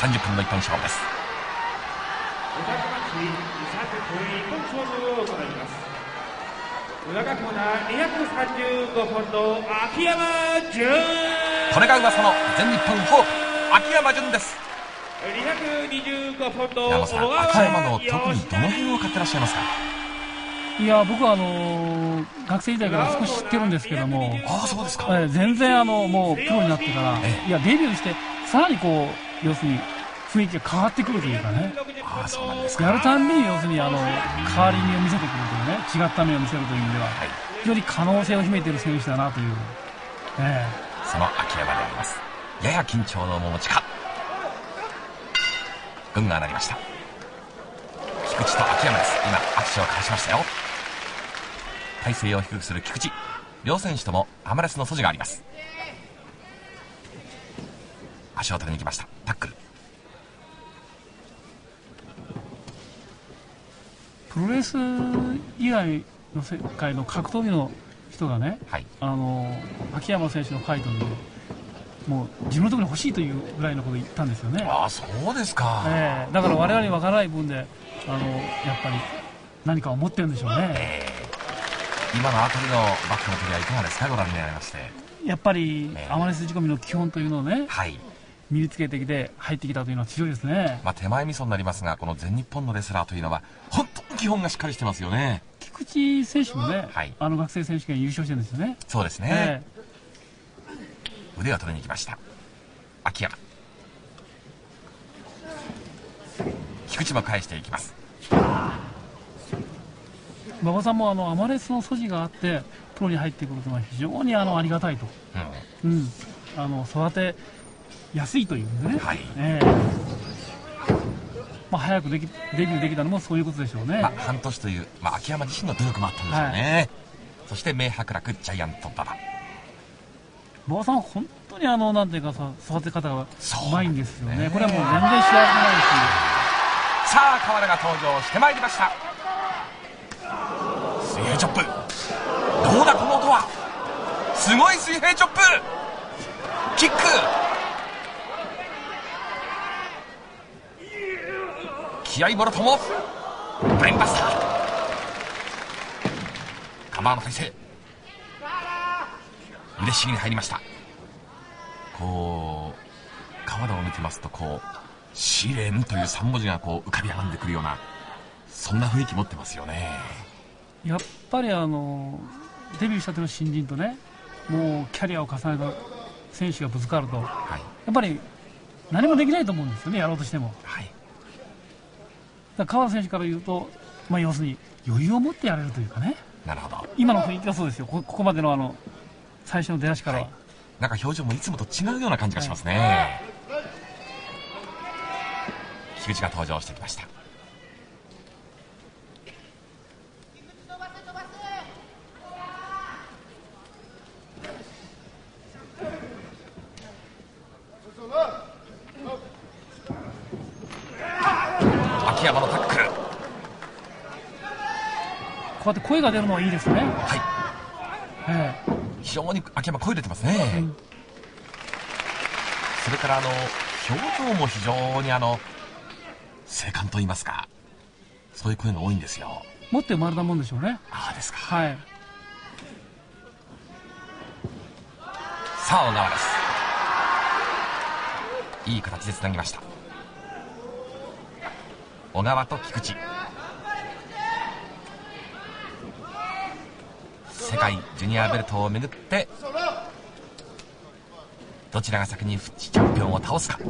30分の一本勝負です。お高町201本勝負を行います。裏がコーナー235ポンド秋山純これが噂の全日本ホープ秋山純です。225ポンド山本さん秋山の特にどの辺を買ってらっしゃいますか？いや僕はあのー学生時代から少し知ってるんですけども、ああそうですか。えー全然あのもうプロになってから、え。いやデビューしてさらにこう要するに雰囲気が変わってくるというかね。ああそうなんですか。やるたんびに要するにあの変わり身を見せてくるというね。違った面を見せるという意味では。はい。非常に可能性を秘めている選手だなという、えその秋山であります。やや緊張の面持ちか。軍が上がりました。菊池と秋山です。今握手を交わしましたよ。体勢を低くする菊池。両選手ともアマレスの素地があります足を取りに行きました。タックル。ープロレス以外の世界の格闘技の人がねはい。あの秋山選手のファイトにもう自分のところに欲しいというぐらいのことを言ったんですよね、ああそうですか、ええ。だから我々に分からない分であのやっぱり何か思ってるんでしょうね。えー今のあたりのバックの取りはいかがですか？ご覧になりまして。やっぱりええ。アマレス仕込みの基本というのをねはい身につけてきて入ってきたというのは強いですね。まあ、手前味噌になりますがこの全日本のレスラーというのは本当に基本がしっかりしてますよね。菊池選手もね、はい。あの学生選手権優勝してるんですよね。そうですね、え腕を取りに行きました。秋山。菊池も返していきます。え馬場さんもあのアマレスの素地があってプロに入ってくるというのは非常にあのありがたいと、ううん、あの育てやすいというね、はい。ええ。まあ、早くできデビューできたのもそういうことでしょうね、んまあ、半年という、まあ、秋山自身の努力もあったんでしょうね、そして明白楽ジャイアント馬場。馬場さんは本当にあのなんていうかさ育て方がうまいんですよね。ねこれはもう全然知られてないし。さあ河原が登場してまいりました。水平チョップ。どうだこの音は。すごい水平チョップ。キック気合もろとも。ブレインバスター。カバーの体勢腕しぎに入りました。こう川田を見てますとこう試練という3文字がこう浮かび上がってくるようなそんな雰囲気持ってますよね。やっぱりあのデビューしたての新人とねもうキャリアを重ねた選手がぶつかるとやはい。っぱり何もできないと思うんですよねやろうとしても。はい。ら川田選手から言うと、まあ、要するに余裕を持ってやれるというかね。なるほど。今の雰囲気はそうですよ。こここまでのあの最初の出だしからは、はい。なんか表情もいつもと違うような感じがしますね、菊池が登場してきました秋山のタックルこうやって声が出るのはいいですね、はい。え非常に秋山声出てますね、うんそれからあの表情も非常にあの静観と言いますかそういう声が多いんですよ。え持って生まれたもんでしょうね。ああですか。はい。さあ小川です。いい形でつなぎました。小川と菊池世界ジュニアベルトをめぐってどちらが先にフッチチャンピオンを倒すか。こ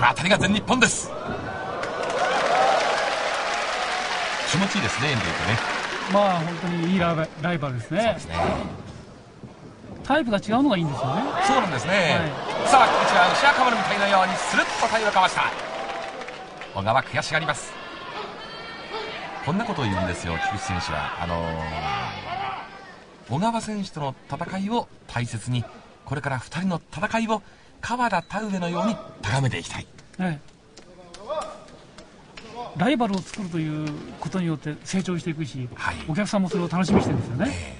の辺りが全日本です。気持ちいいですねエンディとね。まあ本当にいいライバライバルですね。そうですね。タイプが違うのがいいんですよね。そうなんですね、さあ菊池は牛若丸みたいなようにスルッと体をかわした。小川悔しがりますこんなことを言うんですよ。菊池選手は。あのー小川選手との戦いを大切にこれから2人の戦いを川田田植のように高めていきたい。ええ。ライバルを作るということによって成長していくし、はい。お客さんもそれを楽しみにしてるんですよね、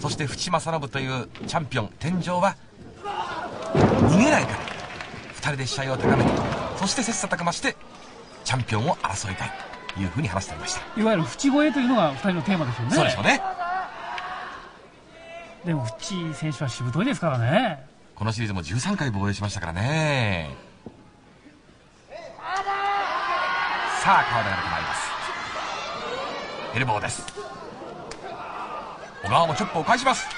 そして淵正信というチャンピオン天井は逃げないから2人で試合を高めてそして切磋琢磨してチャンピオンを争いたい。というふうに話していました。いわゆる淵越えというのが2人のテーマですよね。そうでしょうね。でも淵選手はしぶといですからね。このシリーズも13回防衛しましたからね。さあ川田がます。エルボーです。小川もチョップを返します。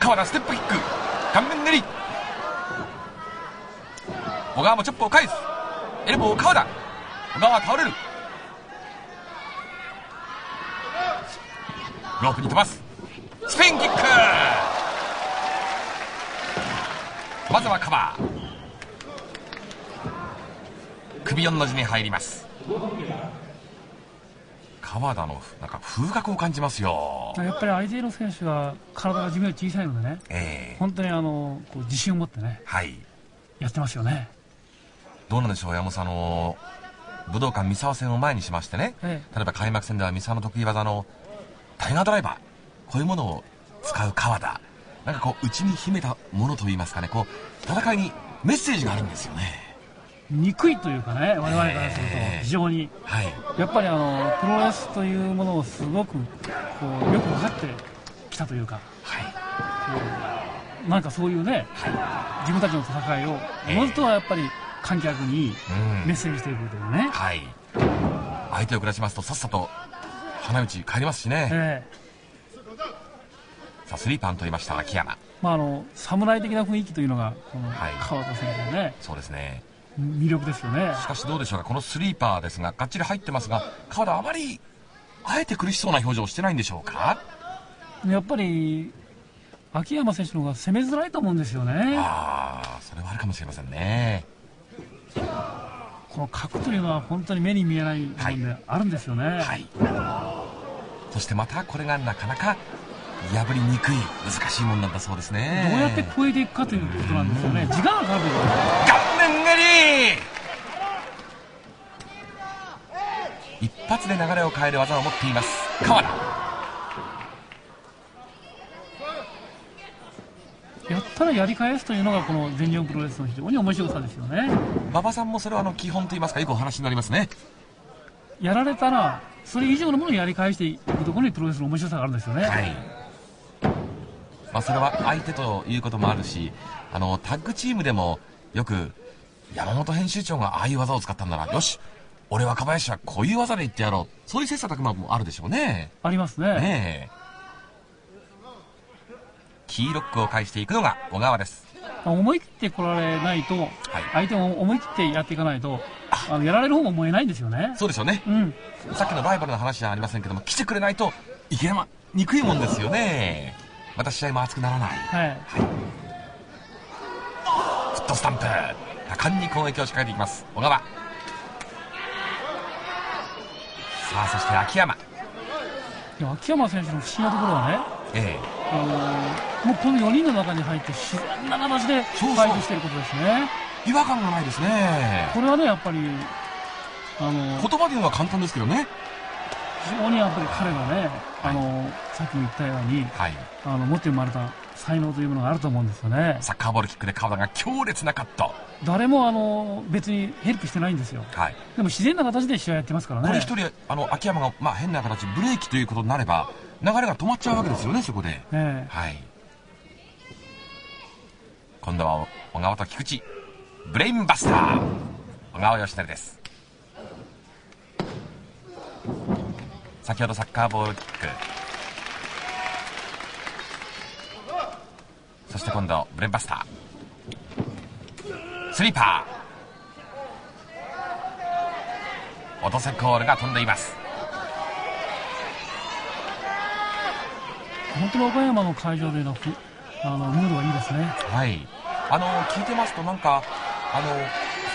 川田ステップキック。顔面練り。小川もチョップを返す。エルボー川田小川は倒れる。ロープに飛ばす。スピンキック。まずはカバー。首4の字に入ります。川田のなんか風格を感じますよ。やっぱり相手の選手は体が寿命小さいのでね。ええ。本当にあのこう自信を持ってね。はい。やってますよね。どうなんでしょう山本さん。あの武道館三沢戦を前にしましてねえ例えば開幕戦では三沢の得意技のタイガードライバーこういうものを使う川田なんかこう内に秘めたものといいますかねこう戦いにメッセージがあるんですよね。憎いというかね我々からするとええ。非常に。はい。やっぱりあのプロレスというものをすごくこうよく分かってきたというか。はい。なんかそういうね自分たちの戦いをおのずとはやっぱり観客にうん。メッセージしていくというね、はい。相手を下しますとさっさと花道帰りますしね。ええ。さあスリーパーン取りました秋山。まあ、あの侍的な雰囲気というのがこのはい。川田選手のね、そうですね。魅力ですよね。しかしどうでしょうかこのスリーパーですががっちり入ってますが川田あまりあえて苦しそうな表情をしてないんでしょうか？やっぱり秋山選手の方が攻めづらいと思うんですよね。ああそれはあるかもしれませんねこの角というのは本当に目に見えない部分であるんですよね、はい。そしてまたこれがなかなか破りにくい難しいもんなんだそうですね。どうやって超えていくかということなんですよね。時間がかかる顔面蹴り。一発で流れを変える技を持っています。川田やったらやり返すというのがこの全日本プロレスの非常に面白さですよね。馬場さんもそれはあの基本といいますかよくお話になりますね。やられたらそれ以上のものをやり返していくところにプロレスの面白さがあるんですよね、はい。まあ、それは相手ということもあるしあのタッグチームでもよく山本編集長がああいう技を使ったんな。らよし俺若林はこういう技で言ってやろう。そういう切磋琢磨もあるでしょうね。ありますね。ねえキーロックを返していくのが小川です。まあ思い切って来られないと、相手も思い切ってやっていかないとあ。のやられる方も燃えないんですよね。そうですよね。うん。さっきのライバルの話じゃありませんけども来てくれないと池山憎いもんですよね。また試合も熱くならない。はい。フットスタンプ多感に攻撃を仕掛けていきます。小川。さあそして秋山。秋山選手の不思議なところはね、えあのーもうこの4人の中に入って自然な形でファイトしてることですね。え違和感がないですね。これはねやっぱりあの言葉で言うのは簡単ですけどね。非常にやっぱり彼がね、あのさっきも言ったようにはい。あの持って生まれた才能というものがあると思うんですよね。サッカーボールキックで川田が強烈なカット。誰もあの別にヘルプしてないんですよ。はい。でも自然な形で試合やってますからね。これ一人あの秋山が、まあ、変な形ブレーキということになれば流れが止まっちゃうわけですよねそこで。えはい。今度は小川と菊池。ブレインバスター。小川義成です。先ほどサッカーボールキック。そして今度ブレインバスター。スリーパー。落とせコールが飛んでいます本当に岡山の会場でのふあのムードがいいですねはい。あの、聞いてますとなんか、あの、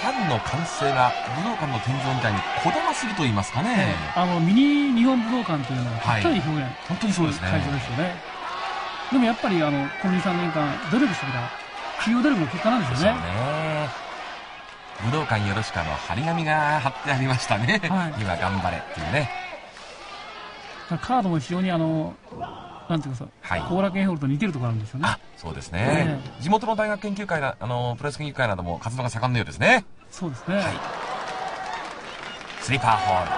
ファンの歓声が武道館の天井みたいにこだますると言いますかね。あのミニ日本武道館というのははいぴったり表現、本当にそうですね。会場ですよねでもやっぱりあのこの23年間努力してきた企業努力の結果なんですよねね。武道館よろしくあの、張り紙が貼ってありましたね。はい今頑張れっていうね。カードも非常にあのなんていうかさ、はい後楽園ホールと似てるところあるんですよね。あ、そうですね。地元の大学研究会な、あの、プロレス研究会なども活動が盛んのようですね。そうですね。はい。スリーパーホールド。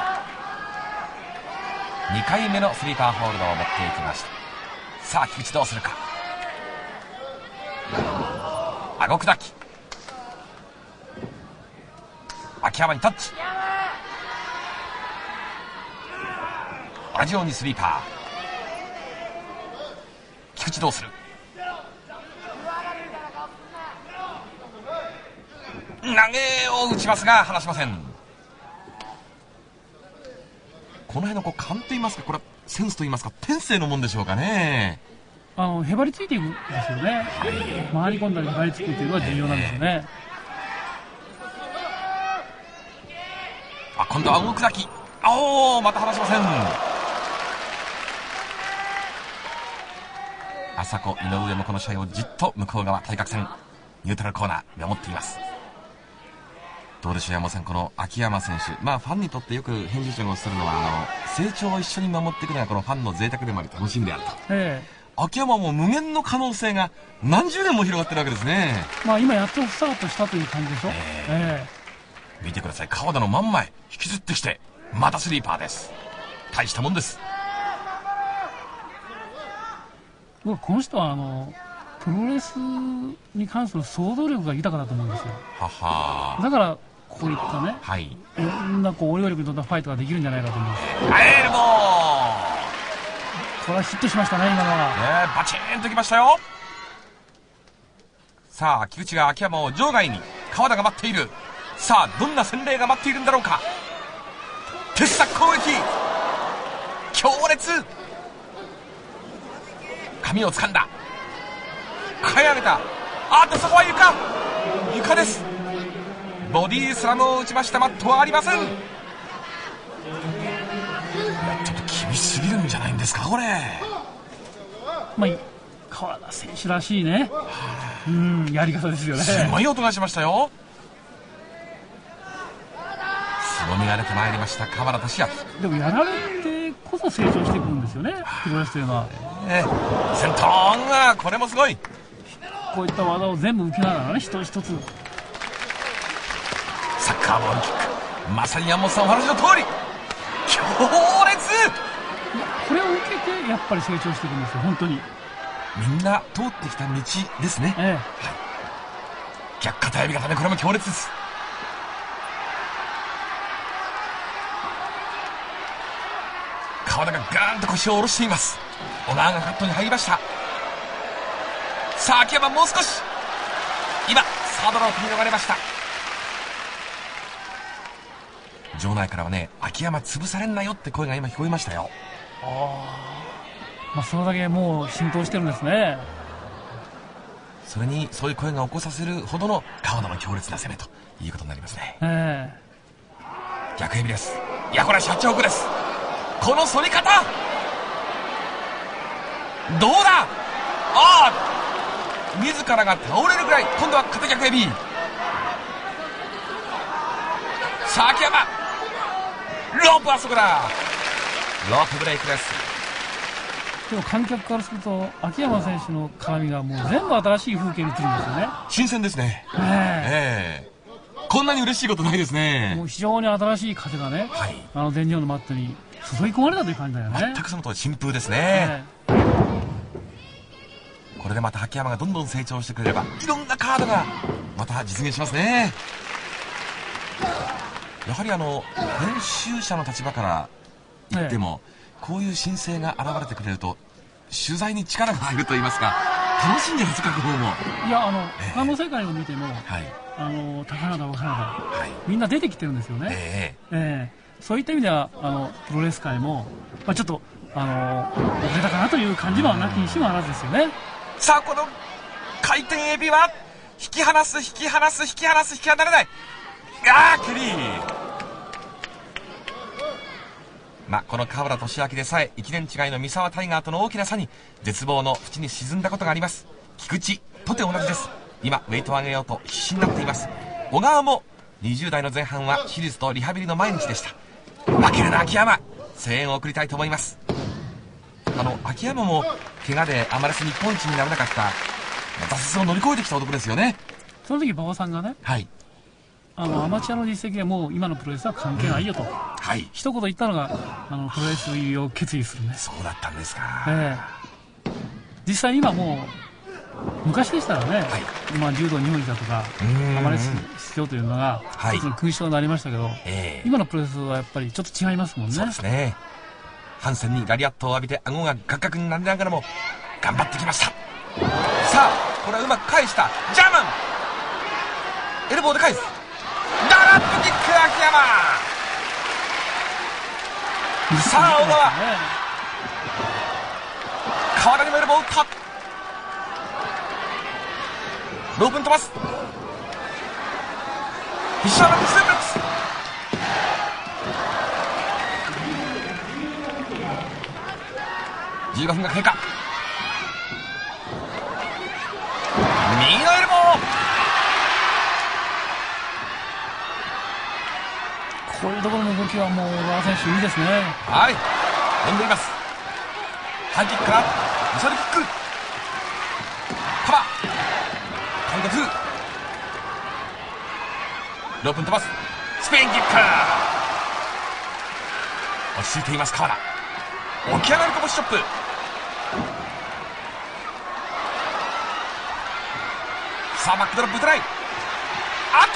2回目のスリーパーホールドを持っていきました。さあ、菊池どうするか。顎砕き。秋山にタッチ。同じようにスリーパー。菊池どうする投げを打ちますが離しませんこの辺のこう勘と言いますかこれはセンスと言いますか天性のもんでしょうかねあの、へばりついていくんですよね。回り込んだりへばりつくっていうのは重要なんですよね。あ今度は大砕きおおまた離しません朝子井上もこの試合をじっと向こう側対角線ニュートラルコーナー見守っています。どうでしょう山本さんこの秋山選手。まあファンにとってよく編集長がするのはあの成長を一緒に守っていくのがこのファンの贅沢でもあり楽しみであると。え秋山も無限の可能性が何十年も広がってるわけですね。えまあ今やっとスタートしたという感じでしょ。え。見てください。川田の真ん前引きずってきてまたスリーパーです。大したもんですえ僕この人はあの、プロレスに関する想像力が豊かだと思うんですよ。はは。だから、こういったね、はい。いろんなこう、折々に富んだファイトができるんじゃないかと思うんです。エルボーこれはヒットしましたね、今のは。ねえバチーンときましたよ。さあ菊池が秋山を場外に川田が待っている。さあどんな洗礼が待っているんだろうか。鉄柵攻撃。強烈髪を掴んだ。上げた。あっとそこは床。床です。ボディースラムを打ちましたマットはありません。いやちょっと厳しすぎるんじゃないんですかこれ。まあ、川田選手らしいね、うん、やり方ですよね。すごい音がしましたよ。凄みが出てまいりました川田俊明でもやられ成長していくんですよね、プロレスというのは。ええ。セントーンがこれもすごい。こういった技を全部受けながらね、一つ一つ。サッカーボールキックまさに山本さんお話の通り。強烈。これを受けて、やっぱり成長していくんですよ、本当に。みんな通ってきた道ですね。え逆肩指固めこれも強烈です川田がガーンと腰を下ろしています。小川がカットに入りました。さあ秋山もう少し。今サードラを踏み逃れました。場内からはね秋山潰されんなよって声が今聞こえましたよ。えまあ、それだけもう浸透してるんですね。それにそういう声が起こさせるほどの川田の強烈な攻めということになりますね。え逆指です。いやこれはシャチホクですこの反り方。どうだ?ああ自らが倒れるぐらい今度は片逆指さあ秋山。ロープあそこだ。ロープブレイクです。えでも観客からすると、秋山選手の絡みがもう全部新しい風景に映るんですよね。新鮮ですね。え。ええ。こんなに嬉しいことないですね。えもう非常に新しい風がね、はい。あの全日本のマットに注ぎ込まれたという感じだよね。全。くその通り新風ですね、えこれでまた秋山がどんどん成長してくれればいろんなカードがまた実現しますね。やはりあの編集者の立場から言っても、こういう申請が現れてくれると取材に力が入ると言いますか楽しんで恥ずかく方も。はえいや、あの、ええ。他の世界を見ても、い。あの、高原、若原、はい。みんな出てきてるんですよね。え。ええそういった意味では、あの、プロレス界も、まあちょっと、あの、遅れたかなという感じはなきにしもあらずですよね。さあこの回転エビは引き離す引き離す引き離す引き離れない。あーケリー。まあ、この河原俊明でさえ1年違いの三沢タイガーとの大きな差に絶望の淵に沈んだことがあります。菊池とて同じです。今ウェイトを上げようと必死になっています。小川も20代の前半は手術とリハビリの毎日でした。負けるな。秋山。声援を送りたいと思います。あの秋山も怪我であまり日本一になれなかった。挫折を乗り越えてきた男ですよね。その時馬場さんがねはい。あのアマチュアの実績はもう今のプロレスは関係ないよと、はい。一言言ったのがあのプロレス入りを決意するね、そうだったんですか、ええ。実際今もう昔でしたらね、まあ、柔道日本一だとかうん。アマレス出場というのがはい。一つの勲章になりましたけど、ええ。今のプロレスはやっぱりちょっと違いますもんね。そうですね。ハンセンにラリアットを浴びて顎がガクガクになりながらも頑張ってきました。さあこれはうまく返したジャーマン。エルボーで返す。ダラップキック秋山。さあ小川。ね川田にもエルボー打ったロープに飛ばす。フィッシャーバックスープレックス15分が経過右のエルボー。こういうところの動きはもう小川選手いいですね。はい。飛んでいます。ハイキックからミサイルキックーカウント2ロープに飛ばす。スペインキック。落ち着いています川田起き上がるこぼしチョップ。さあバックドロップ秋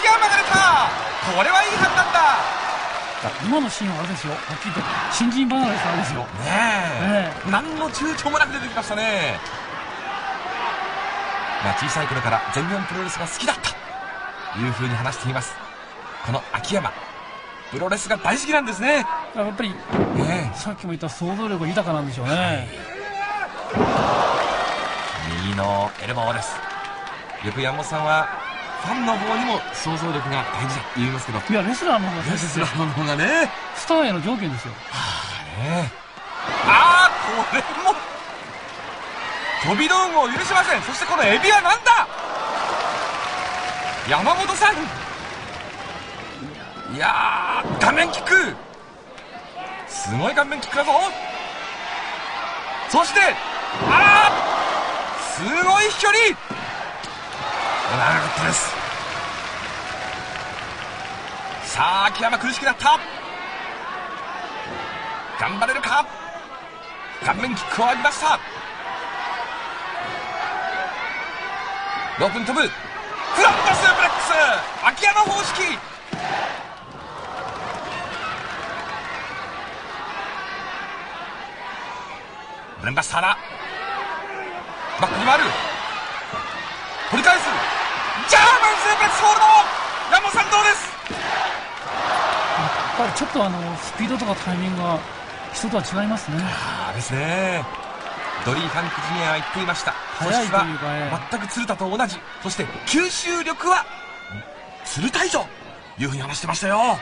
山が出た。これはいい判断だ。今のシーンはあれですよ。はっきり言って新人離れですあれですよ。ねええ。何の躊躇もなく出てきましたね、まあ、小さい頃から全日本プロレスが好きだったというふうに話しています。この秋山プロレスが大好きなんですね。やっぱりねさっきも言った想像力が豊かなんでしょうね、右のエルボーです。よく山本さんはファンの方にも想像力が大事だと言いますけど。いやレスラーの方がレスラーの方がね。スターへの条件ですよ。ねああこれも飛び道具を許しません。そしてこのエビはなんだ？山本さん。いやー顔面キック。すごい顔面キックだぞ。そしてあらすごい飛距離。長かったです。さあ秋山苦しくなった。頑張れるか？顔面キックを浴びました。ロープに飛ぶフラットスープレックス秋山方式。ブレンバスターだ。バックに回る。取り返す。ジャーマンスープレックスホールド山本さんどうです？やっぱりちょっとあのスピードとかタイミングが人とは違いますね。ああですねドリー・ファンク・ジュニアは言っていました。速いというかね。素質は全く鶴田と同じ。そして吸収力は鶴田以上いうふうに話してましたよ。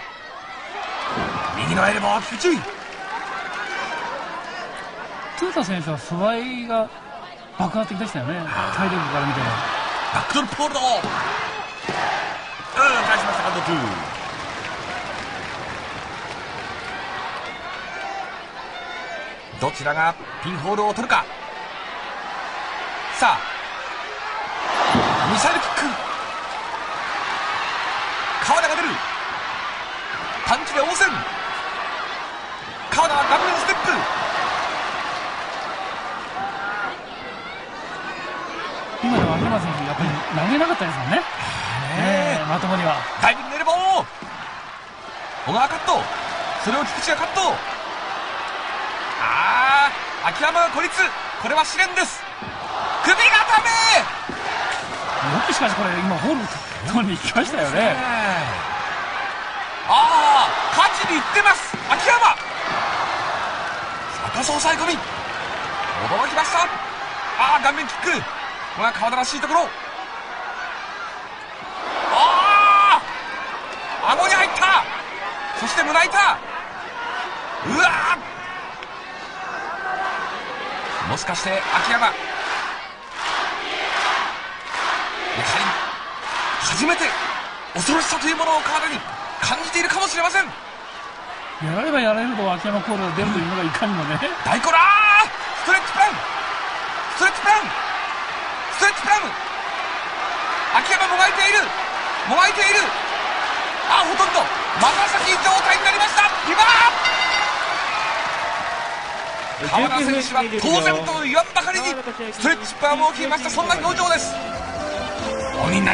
右のエルボー菊池トゥータ選手は素材が爆発的でしたよね。体力から見ても。バックドロップホールドうん返しましたカウント2どちらがピンホールを取るか。さあミサイルキック。川田が出る。パンチで応戦。川田はダブルステップ。今では秋山選手やっぱり投げなかったですもんね。ええまともには。ダイビングのエルボー。小川カット。それを菊池がカットああ秋山が孤立。これは試練です。首がダメ。よくしかしこれ今ホール取りに行きましたよね。ああ勝ちに行ってます。秋山。逆さ抑え込み驚きました。ああ顔面キック。これは川田らしいところ。ああ顎に入った。そして胸板。うわーもしかして秋山。やはり初めて恐ろしさというものを体に感じているかもしれません。やればやれるほど秋山コールが出るというのがいかにもね。大コラー！ストレッチプラン！ストレッチプラン！ストレッチプラン！秋山もがいている！もがいている！あほとんどまさしき状態になりました！今川田選手は当然と言わんばかりにストレッチプランを決めました。そんな表情です。鬼になり